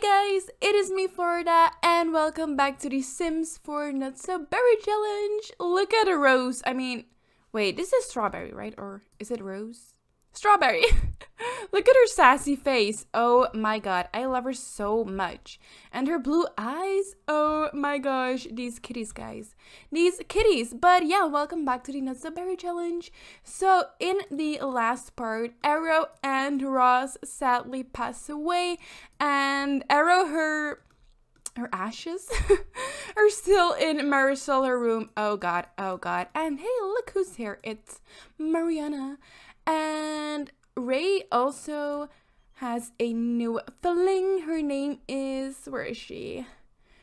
Hey guys, it is me Floryda and welcome back to the Sims 4 Not So Berry Challenge. Look at a rose. I mean, wait, this is strawberry, right? Or is it rose? Strawberry. Look at her sassy face. Oh my god, I love her so much. And her blue eyes. Oh my gosh, these kitties, guys. These kitties. But yeah, welcome back to the Not So Berry Challenge. So, in the last part, Arrow and Ross sadly pass away. And Arrow, her her ashes are still in Marisol her room. Oh god, oh god. And hey, look who's here. It's Mariana. And Ray also has a new filling. Her name is where is she?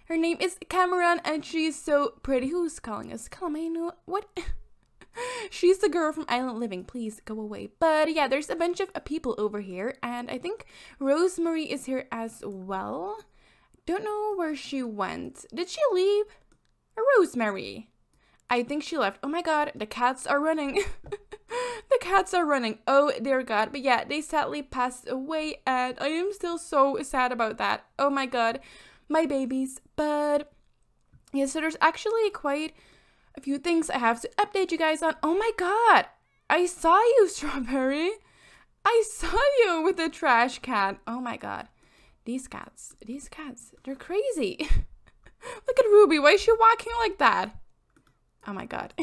Her name is Cameron and she's so pretty. Who's calling us? Calamino? What? She's the girl from Island Living. Please go away. But yeah, there's a bunch of people over here, and I think Rosemary is here as well. Don't know where she went. Did she leave? Rosemary. I think she left. Oh my god, the cats are running. the cats are running. Oh dear god. But yeah, they sadly passed away and I am still so sad about that. Oh my god. My babies. But yeah, so there's actually quite a few things I have to update you guys on. Oh my god. I saw you, Strawberry. I saw you with the trash can. Oh my god. These cats, these cats, they're crazy. Look at Ruby. Why is she walking like that? Oh my god.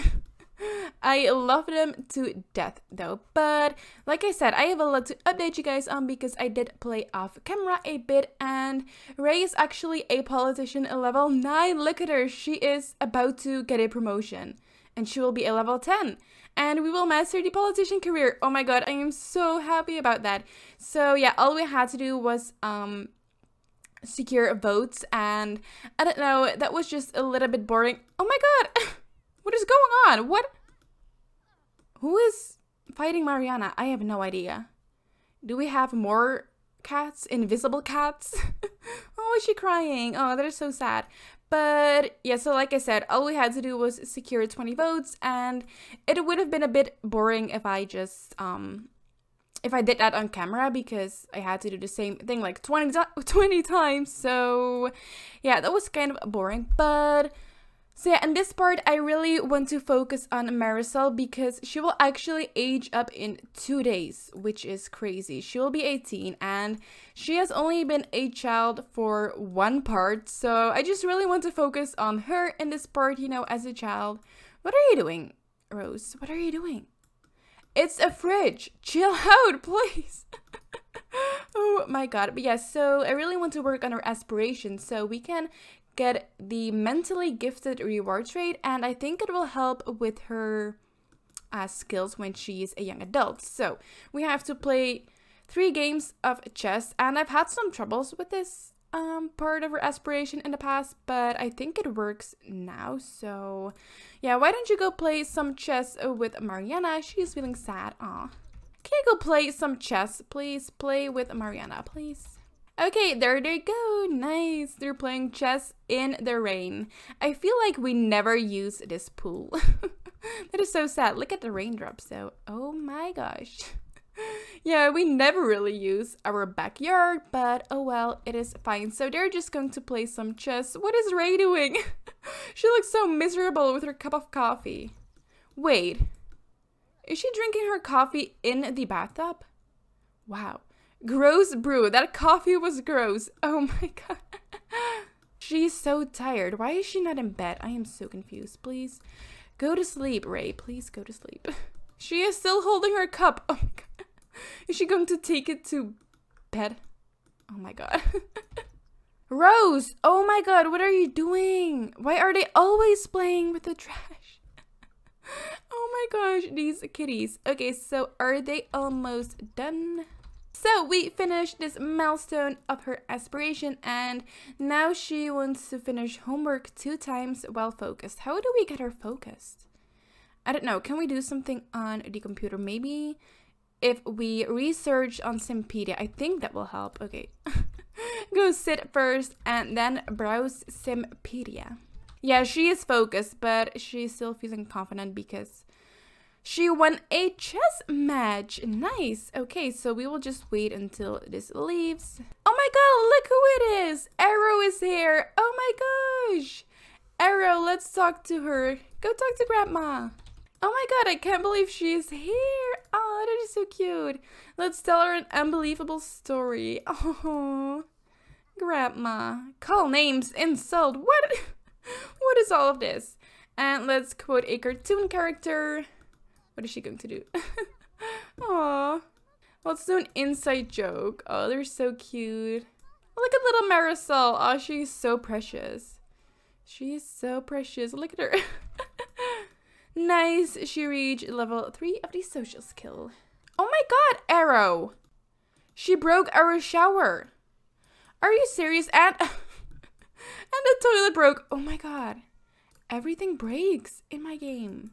I love them to death though. But like I said, I have a lot to update you guys on because I did play off camera a bit and Ray is actually a politician level 9. Look at her. She is about to get a promotion and she will be a level 10 and we will master the politician career. Oh my god, I am so happy about that. So yeah, all we had to do was um secure votes and I don't know, that was just a little bit boring. Oh my god. Is going on? What? Who is fighting Mariana? I have no idea. Do we have more cats? Invisible cats? oh, is she crying? Oh, that is so sad. But yeah, so like I said, all we had to do was secure 20 votes, and it would have been a bit boring if I just um if I did that on camera because I had to do the same thing like 20, 20 times. So yeah, that was kind of boring, but so yeah, in this part, I really want to focus on Marisol because she will actually age up in two days, which is crazy. She will be 18 and she has only been a child for one part. So I just really want to focus on her in this part, you know, as a child. What are you doing, Rose? What are you doing? It's a fridge. Chill out, please. oh my god. But yeah, so I really want to work on her aspirations so we can get the mentally gifted reward trade and I think it will help with her uh, skills when she's a young adult. So we have to play three games of chess and I've had some troubles with this um, part of her aspiration in the past, but I think it works now. So yeah, why don't you go play some chess with Mariana? She's feeling sad. Aw. Can you go play some chess? Please play with Mariana, please. Okay, there they go. Nice. They're playing chess in the rain. I feel like we never use this pool. that is so sad. Look at the raindrops though. Oh my gosh. yeah, we never really use our backyard, but oh well, it is fine. So they're just going to play some chess. What is Ray doing? she looks so miserable with her cup of coffee. Wait, is she drinking her coffee in the bathtub? Wow. Gross brew. That coffee was gross. Oh my god. She's so tired. Why is she not in bed? I am so confused. Please go to sleep, Ray. Please go to sleep. She is still holding her cup. Oh my god. Is she going to take it to bed? Oh my god. Rose! Oh my god, what are you doing? Why are they always playing with the trash? oh my gosh, these kitties. Okay, so are they almost done? So we finished this milestone of her aspiration and now she wants to finish homework two times while focused. How do we get her focused? I don't know. Can we do something on the computer? Maybe if we research on Simpedia, I think that will help. Okay. Go sit first and then browse Simpedia. Yeah, she is focused, but she's still feeling confident because she won a chess match. Nice. Okay, so we will just wait until this leaves. Oh my god, look who it is! Arrow is here! Oh my gosh! Arrow, let's talk to her. Go talk to Grandma. Oh my god, I can't believe she's here. Oh, that is so cute. Let's tell her an unbelievable story. Oh, Grandma. Call names, insult. What? what is all of this? And let's quote a cartoon character. What is she going to do? Aww. Let's do an inside joke. Oh, they're so cute. Look at little Marisol. Oh, she's so precious. She's so precious. Look at her. nice. She reached level 3 of the social skill. Oh my god, Arrow. She broke our shower. Are you serious? And, and the toilet broke. Oh my god. Everything breaks in my game.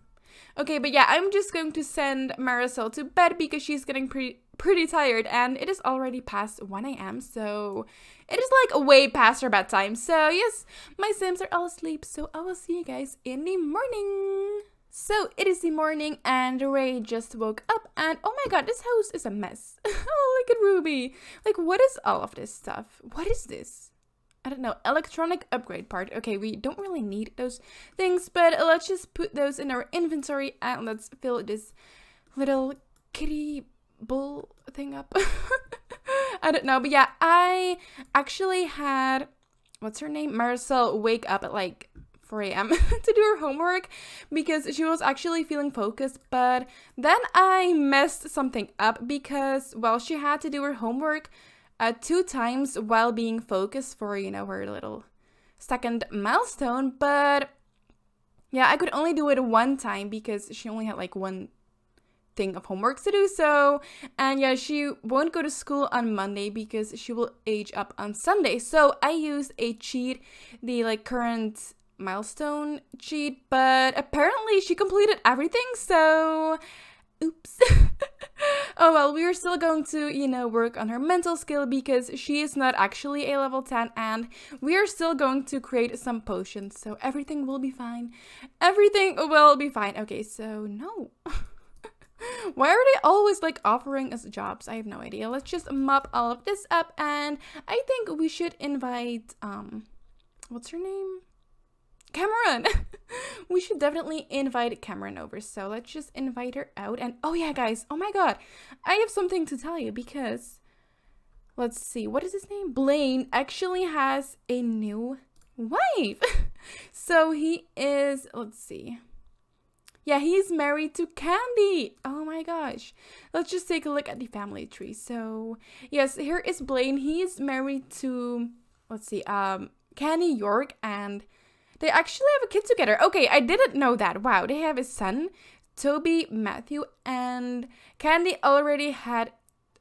Okay, but yeah, I'm just going to send Marisol to bed because she's getting pretty pretty tired and it is already past 1 a.m. So it is like way past her bedtime. So yes, my sims are all asleep. So I will see you guys in the morning. So it is the morning and Ray just woke up and oh my god, this house is a mess. oh, look at Ruby. Like what is all of this stuff? What is this? I don't know, electronic upgrade part. Okay, we don't really need those things, but let's just put those in our inventory and let's fill this little kitty bull thing up. I don't know, but yeah, I actually had, what's her name? Marisol wake up at like 4 a.m. to do her homework because she was actually feeling focused. But then I messed something up because, well, she had to do her homework uh, two times while being focused for, you know, her little second milestone. But yeah, I could only do it one time because she only had like one thing of homework to do so. And yeah, she won't go to school on Monday because she will age up on Sunday. So I used a cheat, the like current milestone cheat, but apparently she completed everything. So oops. oh well, we are still going to, you know, work on her mental skill because she is not actually a level 10 and we are still going to create some potions. So everything will be fine. Everything will be fine. Okay, so no. Why are they always like offering us jobs? I have no idea. Let's just mop all of this up and I think we should invite um what's her name? Cameron! we should definitely invite Cameron over. So let's just invite her out. And oh yeah, guys, oh my god, I have something to tell you because let's see, what is his name? Blaine actually has a new wife. so he is, let's see. Yeah, he's married to Candy. Oh my gosh. Let's just take a look at the family tree. So, yes, here is Blaine. He's married to, let's see, um, Candy York and they actually have a kid together. Okay, I didn't know that. Wow, they have a son, Toby, Matthew, and Candy already had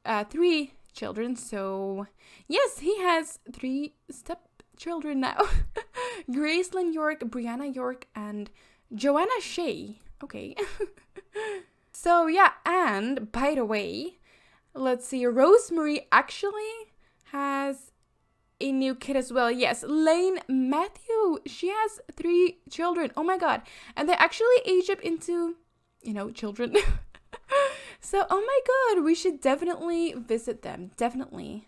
uh, three children. So, yes, he has three stepchildren now Gracelyn York, Brianna York, and Joanna Shea. Okay. so, yeah, and by the way, let's see, Rosemary actually has a new kid as well. Yes, Lane Matthew. She has three children. Oh my god. And they actually age up into, you know, children. so, oh my god, we should definitely visit them. Definitely.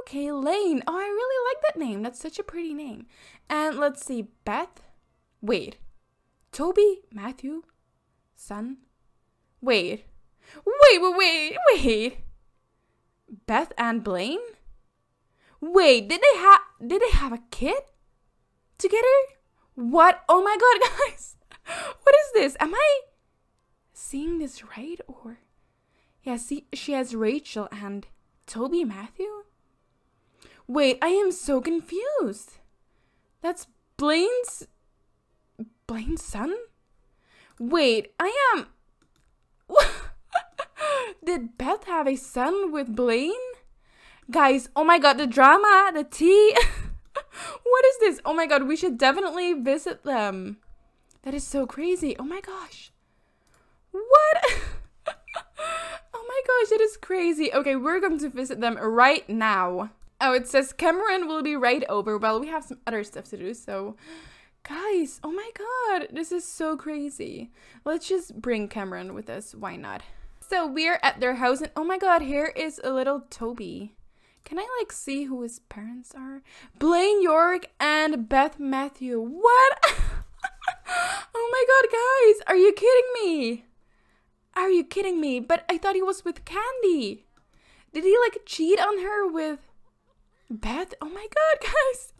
Okay, Lane. Oh, I really like that name. That's such a pretty name. And let's see, Beth. Wait. Toby, Matthew, son. Wait. Wait, wait, wait, wait. Beth and Blaine? Wait, did they have did they have a kid together? What? Oh my god, guys. What is this? Am I seeing this right or Yeah, see she has Rachel and Toby Matthew? Wait, I am so confused. That's Blaine's Blaine's son? Wait, I am Did Beth have a son with Blaine? Guys, oh my god, the drama, the tea. what is this? Oh my god, we should definitely visit them. That is so crazy. Oh my gosh. What? oh my gosh, it is crazy. Okay, we're going to visit them right now. Oh, it says Cameron will be right over. Well, we have some other stuff to do, so... Guys, oh my god, this is so crazy. Let's just bring Cameron with us. Why not? So we're at their house, and oh my god, here is a little Toby. Can I like see who his parents are? Blaine York and Beth Matthew. What? oh my god, guys, are you kidding me? Are you kidding me? But I thought he was with Candy. Did he like cheat on her with Beth? Oh my god, guys.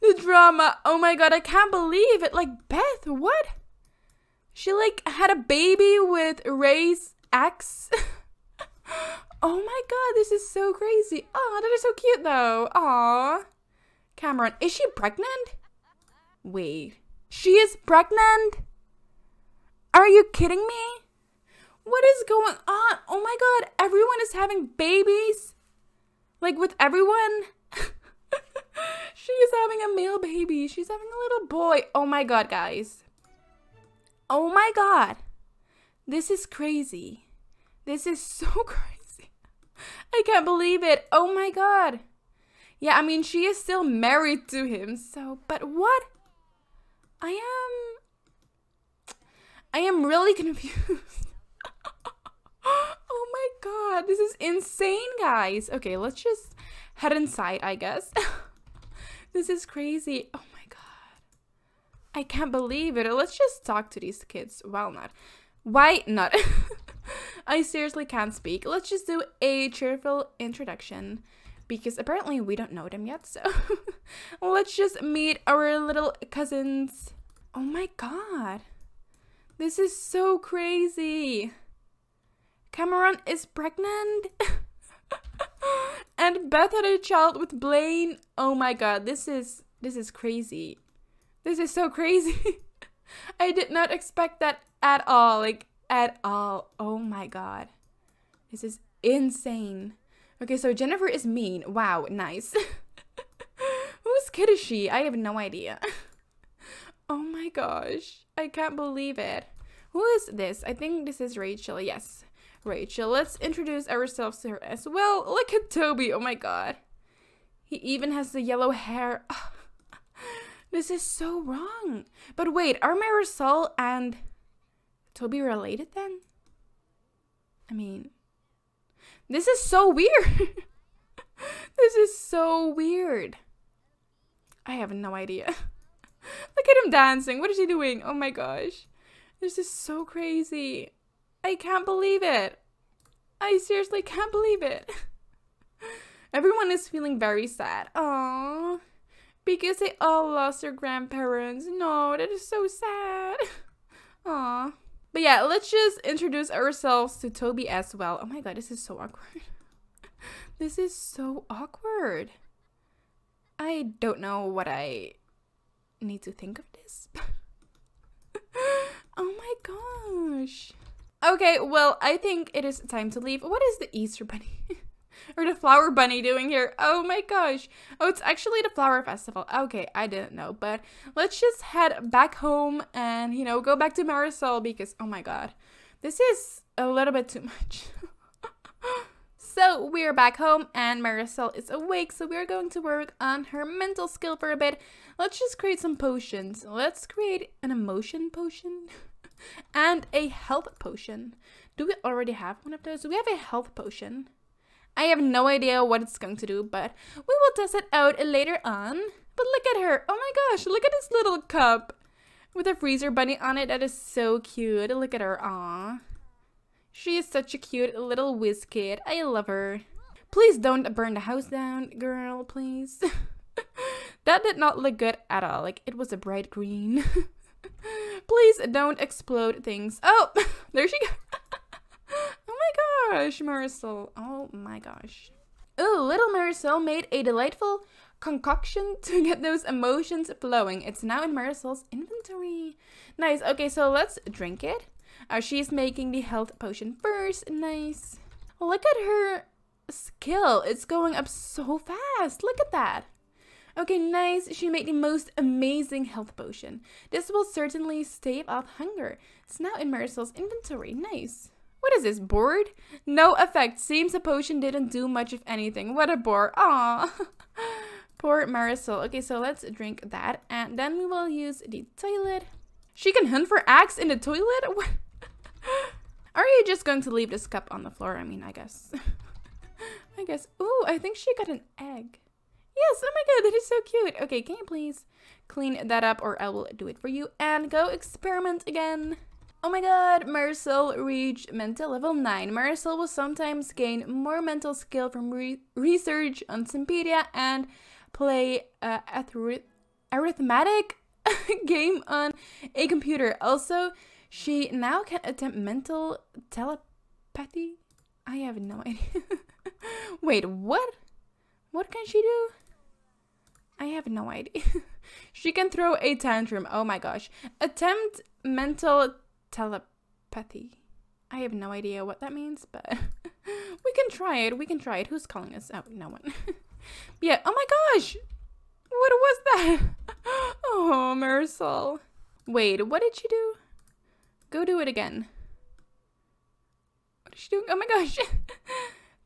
the drama. Oh my god, I can't believe it. Like Beth, what? She like had a baby with Ray's ex. my god, this is so crazy. Oh, that is so cute though. Aw. Cameron, is she pregnant? Wait. She is pregnant? Are you kidding me? What is going on? Oh my god, everyone is having babies? Like with everyone? she is having a male baby. She's having a little boy. Oh my god, guys. Oh my god. This is crazy. This is so crazy. I can't believe it. Oh my god. Yeah, I mean, she is still married to him, so, but what? I am. I am really confused. oh my god, this is insane, guys. Okay, let's just head inside, I guess. this is crazy. Oh my god. I can't believe it. Let's just talk to these kids. Well, not. Why not? I seriously can't speak. Let's just do a cheerful introduction because apparently we don't know them yet. So let's just meet our little cousins. Oh my god. This is so crazy. Cameron is pregnant. and Beth had a child with Blaine. Oh my god, this is this is crazy. This is so crazy. I did not expect that at all. Like at all. Oh my god. This is insane. Okay, so Jennifer is mean. Wow, nice. Whose kid is she? I have no idea. oh my gosh. I can't believe it. Who is this? I think this is Rachel. Yes, Rachel. Let's introduce ourselves to her as well. Look at Toby. Oh my god. He even has the yellow hair. this is so wrong. But wait, are Marisol and Toby related then? I mean, this is so weird. this is so weird. I have no idea. Look at him dancing. What is he doing? Oh my gosh. This is so crazy. I can't believe it. I seriously can't believe it. Everyone is feeling very sad. Aww. Because they all lost their grandparents. No, that is so sad. Aww. But yeah, let's just introduce ourselves to Toby as well. Oh my god, this is so awkward. this is so awkward. I don't know what I need to think of this. oh my gosh. Okay, well, I think it is time to leave. What is the Easter Bunny? or the flower bunny doing here? Oh my gosh. Oh, it's actually the flower festival. Okay, I didn't know. But let's just head back home and, you know, go back to Marisol because, oh my god, this is a little bit too much. so we're back home and Marisol is awake. So we're going to work on her mental skill for a bit. Let's just create some potions. Let's create an emotion potion and a health potion. Do we already have one of those? Do we have a health potion? I have no idea what it's going to do, but we will test it out later on. But look at her. Oh my gosh, look at this little cup with a freezer bunny on it. That is so cute. Look at her. Aww. She is such a cute little whiz kid. I love her. Please don't burn the house down, girl, please. that did not look good at all. Like, it was a bright green. please don't explode things. Oh, there she goes gosh, Marisol. Oh my gosh. Oh, little Marisol made a delightful concoction to get those emotions flowing. It's now in Marisol's inventory. Nice. Okay, so let's drink it. Uh, she's making the health potion first. Nice. Look at her skill. It's going up so fast. Look at that. Okay, nice. She made the most amazing health potion. This will certainly stave off hunger. It's now in Marisol's inventory. Nice. What is this, bored? No effect. Seems the potion didn't do much of anything. What a bore. Aw. Poor Marisol. Okay, so let's drink that. And then we will use the toilet. She can hunt for axe in the toilet? What? Are you just going to leave this cup on the floor? I mean, I guess. I I guess. Ooh, I think she got an egg. Yes, oh my god, that is so cute. Okay, can you please clean that up or I will do it for you and go experiment again. Oh my god, Marisol reached mental level 9. Marisol will sometimes gain more mental skill from re research on Simpedia and play a arithmetic game on a computer. Also, she now can attempt mental telepathy. I have no idea. Wait, what? What can she do? I have no idea. she can throw a tantrum. Oh my gosh. Attempt mental telepathy. I have no idea what that means, but we can try it. We can try it. Who's calling us? Oh, no one. yeah. Oh my gosh. What was that? oh, Marisol. Wait, what did she do? Go do it again. What is she doing? Oh my gosh.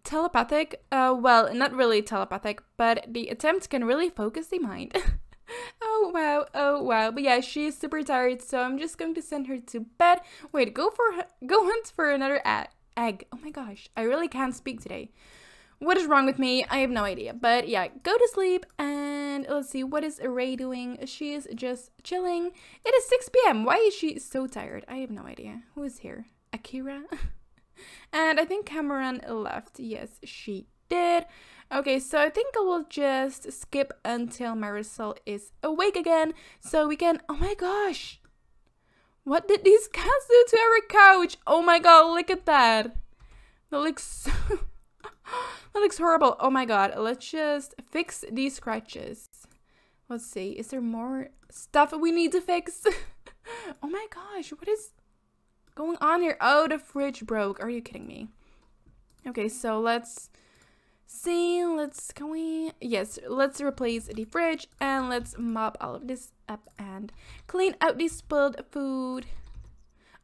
telepathic? Uh, well, not really telepathic, but the attempt can really focus the mind. Oh wow, oh wow. But yeah, she's super tired, so I'm just going to send her to bed. Wait, go for go hunt for another egg. Oh my gosh, I really can't speak today. What is wrong with me? I have no idea. But yeah, go to sleep and let's see, what is Ray doing? She is just chilling. It is 6 p.m. Why is she so tired? I have no idea. Who is here? Akira? And I think Cameron left. Yes, she did. Okay, so I think I will just skip until Marisol is awake again so we can. Oh my gosh! What did these cats do to our couch? Oh my god, look at that! That looks so. that looks horrible. Oh my god, let's just fix these scratches. Let's see, is there more stuff we need to fix? oh my gosh, what is going on here? Oh, the fridge broke. Are you kidding me? Okay, so let's see. Let's, can we? Yes, let's replace the fridge and let's mop all of this up and clean out the spilled food.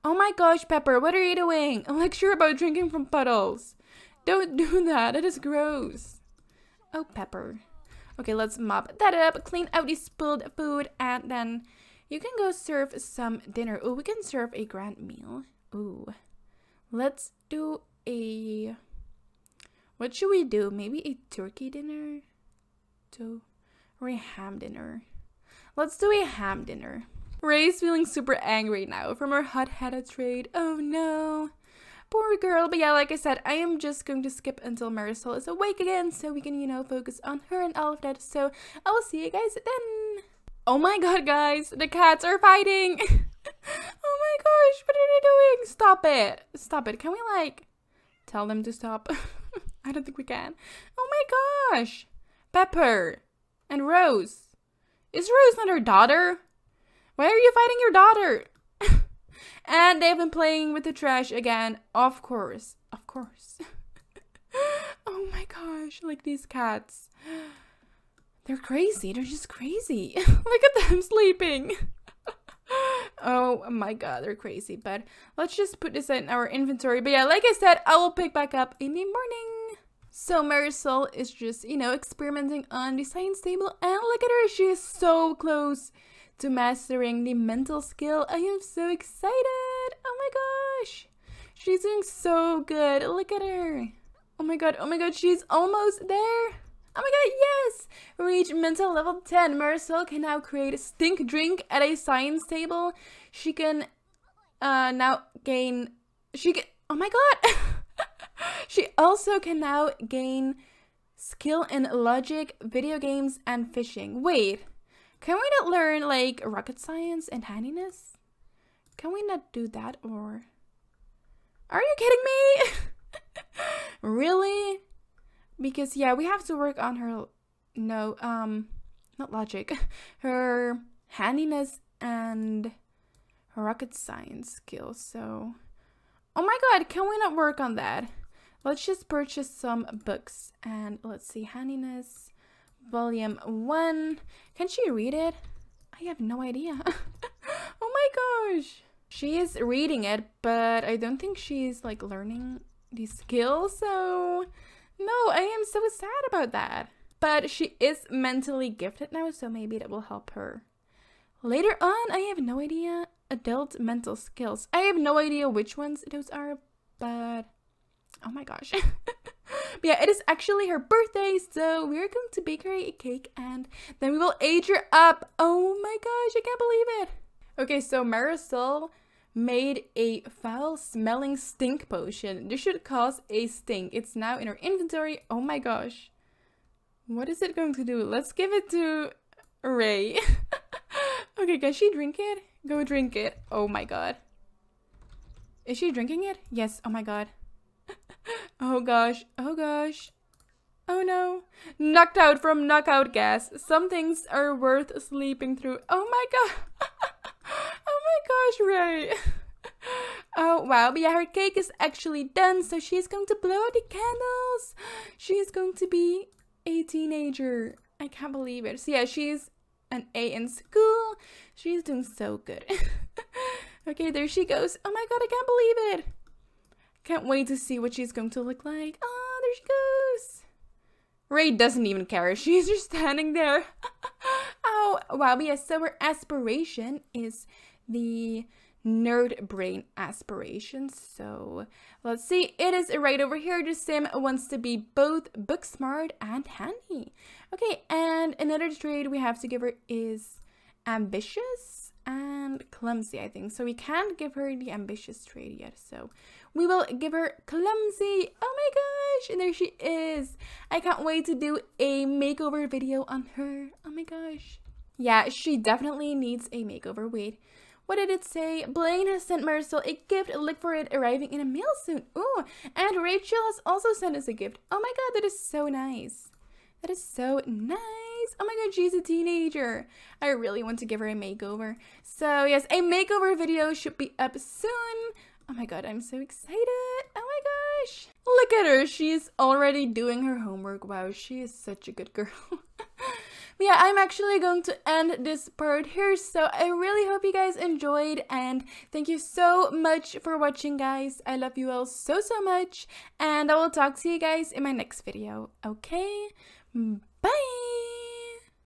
Oh my gosh, Pepper, what are you doing? A lecture about drinking from puddles. Don't do that. That is gross. Oh, Pepper. Okay, let's mop that up, clean out the spilled food, and then you can go serve some dinner. Oh, we can serve a grand meal. Ooh. Let's do a... What should we do? Maybe a turkey dinner? To, or a ham dinner? Let's do a ham dinner. Ray's feeling super angry now from her hot-headed trade. Oh no. Poor girl. But yeah, like I said, I am just going to skip until Marisol is awake again so we can, you know, focus on her and all of that. So I will see you guys then. Oh my god, guys, the cats are fighting. oh my gosh, what are they doing? Stop it. Stop it. Can we, like, tell them to stop? I don't think we can. Oh my gosh. Pepper and Rose. Is Rose not her daughter? Why are you fighting your daughter? and they've been playing with the trash again. Of course. Of course. oh my gosh, like these cats. They're crazy. They're just crazy. Look at them sleeping. oh my god, they're crazy. But let's just put this in our inventory. But yeah, like I said, I will pick back up in the morning. So Marisol is just, you know, experimenting on the science table. And look at her. She is so close to mastering the mental skill. I am so excited. Oh my gosh. She's doing so good. Look at her. Oh my god. Oh my god. She's almost there. Oh my god, yes! Reach mental level 10. Marisol can now create a stink drink at a science table. She can uh, now gain... She can... Oh my god! she also can now gain skill in logic, video games, and fishing. Wait, can we not learn like rocket science and handiness? Can we not do that or... Are you kidding me? really? because yeah we have to work on her no um not logic her handiness and her rocket science skills so oh my god can we not work on that let's just purchase some books and let's see handiness volume one can she read it i have no idea oh my gosh she is reading it but i don't think she's like learning these skills so no, I am so sad about that. But she is mentally gifted now, so maybe that will help her. Later on, I have no idea. Adult mental skills. I have no idea which ones those are, but oh my gosh. Yeah, it is actually her birthday, so we're going to bake her a cake and then we will age her up. Oh my gosh, I can't believe it. Okay, so Marisol made a foul smelling stink potion. This should cause a stink. It's now in her inventory. Oh my gosh. What is it going to do? Let's give it to Ray. okay, can she drink it? Go drink it. Oh my god. Is she drinking it? Yes. Oh my god. Oh gosh. Oh gosh. Oh no. Knocked out from knockout gas. Some things are worth sleeping through. Oh my god. oh my gosh, Ray. oh wow, but yeah, her cake is actually done, so she's going to blow out the candles. She's going to be a teenager. I can't believe it. So yeah, she's an A in school. She's doing so good. okay, there she goes. Oh my god, I can't believe it. Can't wait to see what she's going to look like. Oh, there she goes. Ray doesn't even care. She's just standing there. oh, wow. But yes, so her aspiration is the nerd brain aspirations. So let's see. It is right over here. The sim wants to be both book smart and handy. Okay, and another trait we have to give her is ambitious and clumsy, I think. So we can't give her the ambitious trait yet. So we will give her clumsy. Oh my gosh, and there she is. I can't wait to do a makeover video on her. Oh my gosh. Yeah, she definitely needs a makeover. Wait, what did it say? Blaine has sent Marisol a gift. Look for it arriving in a mail soon. Ooh, and Rachel has also sent us a gift. Oh my god, that is so nice. That is so nice. Oh my god, she's a teenager. I really want to give her a makeover. So yes, a makeover video should be up soon. Oh my god, I'm so excited. Oh my gosh. Look at her. She's already doing her homework. Wow, she is such a good girl. yeah, I'm actually going to end this part here. So I really hope you guys enjoyed and thank you so much for watching guys. I love you all so so much and I will talk to you guys in my next video. Okay? Bye!